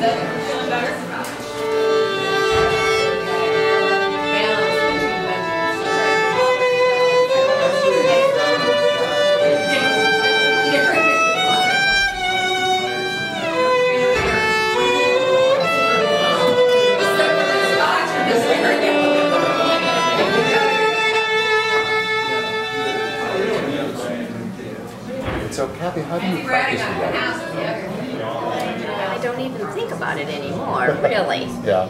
So, Kathy, how do you practice with that? I don't even think about it anymore, really. Yeah,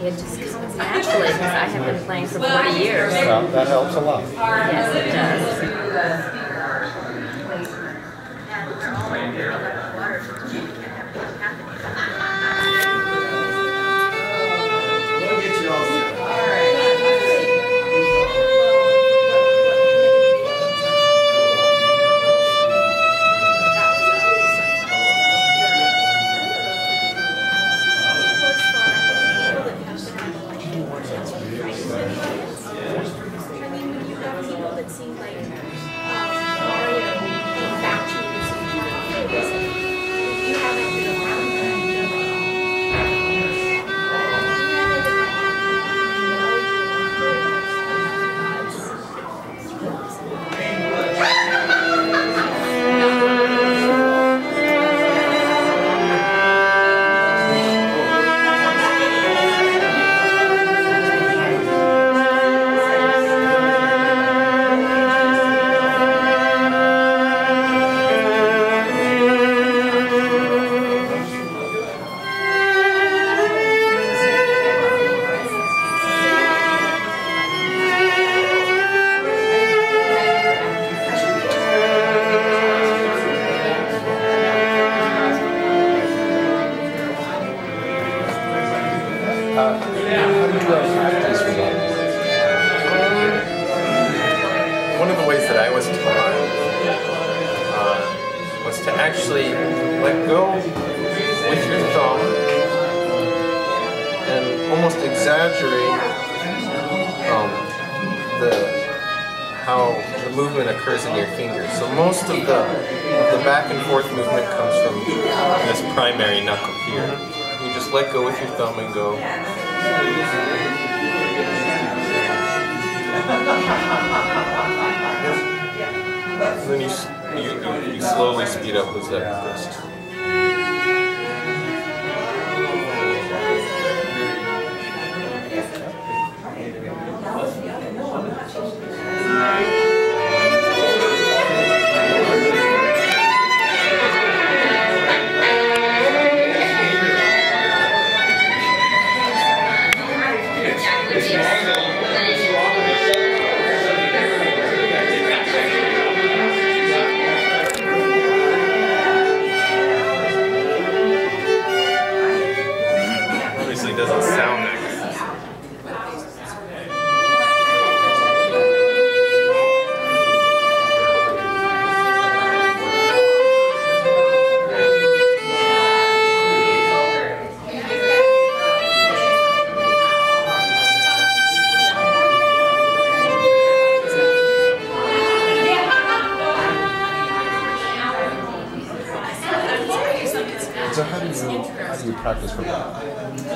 It just comes naturally because I have been playing for 40 years. yeah, that helps a lot. Yes, it does. Was taught uh, was to actually let go with your thumb and almost exaggerate um, the how the movement occurs in your fingers. So most of the of the back and forth movement comes from this primary knuckle here. You just let go with your thumb and go. And then you, you, you, slowly speed up that progresses. Obviously, practice with that?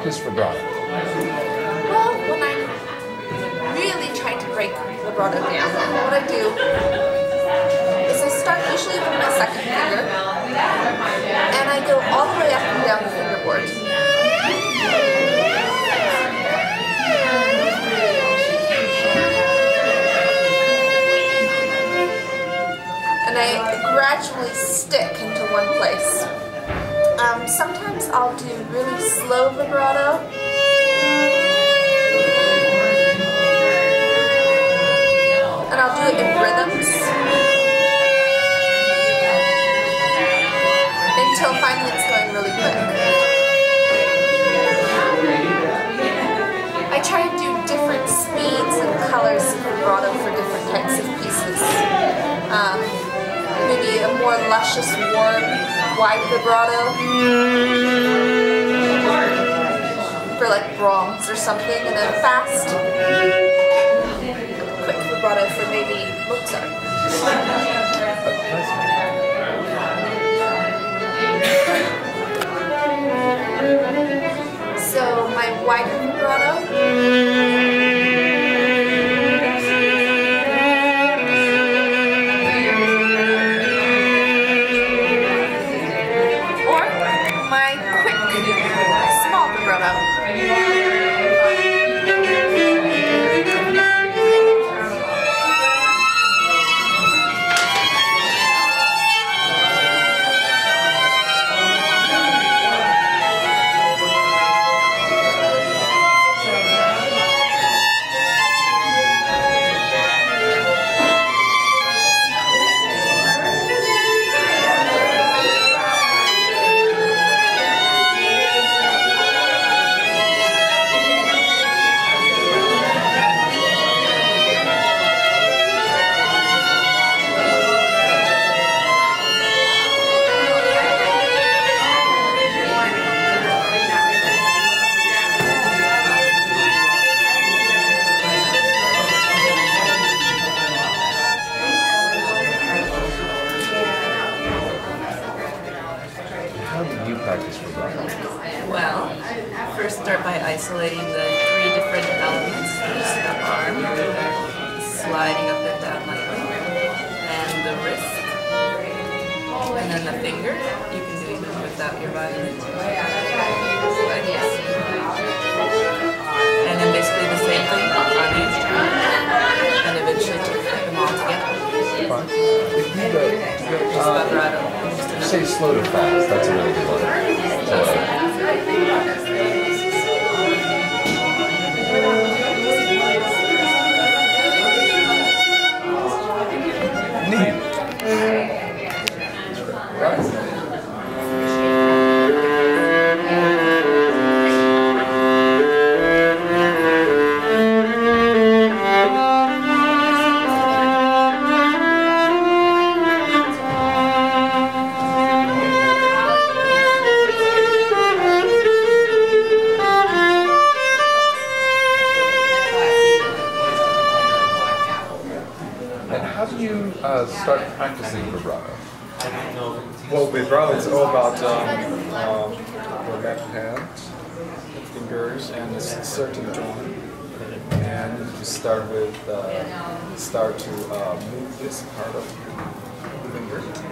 Practice vibrato? Well, when I'm really trying to break vibrato down, what I do is I start usually with my second finger and I go all the way up and down the fingerboard. And I gradually stick into one place. Um, sometimes I'll do really slow vibrato. And I'll do it in rhythms. Until finally it's going really quick. I try and do different speeds and colors of vibrato for different types of pieces. Um, maybe a more luscious, warm, wide vibrato for like Brahms or something, and then fast, quick vibrato for maybe Mozart. So my wide vibrato. And then the finger. You can do even without your violin. Like this. And then basically the same thing on the instrument, and eventually to put them all together. Fine. If you go, Just vibrato. Just uh, say slow to fast, that's a really good one. And how do you uh, start practicing vibrato? Well, vibrato is all about um, um, the left hand, fingers, and a certain joint. And you start with uh, start to uh, move this part of the finger.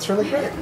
That's really great.